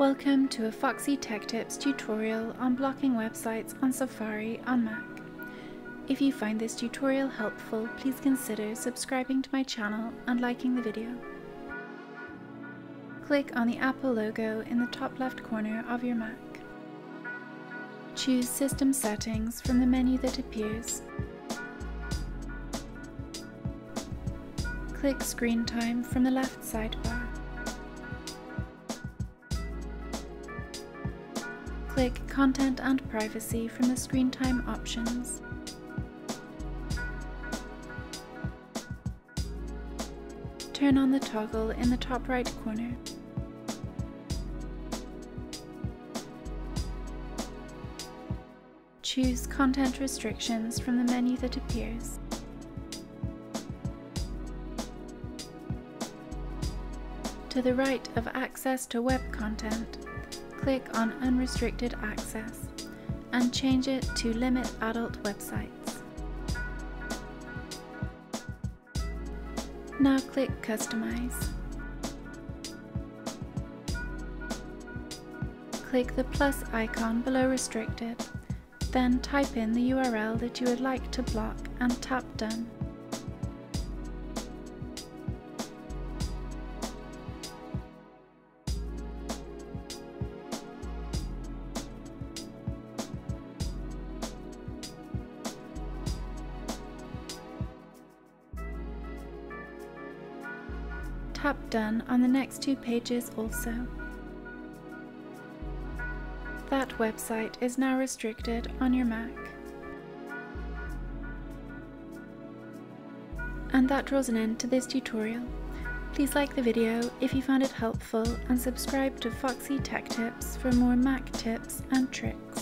Welcome to a Foxy Tech Tips tutorial on blocking websites on Safari on Mac. If you find this tutorial helpful, please consider subscribing to my channel and liking the video. Click on the Apple logo in the top left corner of your Mac. Choose System Settings from the menu that appears. Click Screen Time from the left sidebar. Click Content and Privacy from the Screen Time options. Turn on the toggle in the top right corner. Choose Content Restrictions from the menu that appears. To the right of Access to Web Content, click on Unrestricted Access and change it to Limit Adult Websites. Now click Customize. Click the plus icon below Restricted, then type in the URL that you would like to block and tap Done. Tap Done on the next two pages also. That website is now restricted on your Mac. And that draws an end to this tutorial. Please like the video if you found it helpful and subscribe to Foxy Tech Tips for more Mac tips and tricks.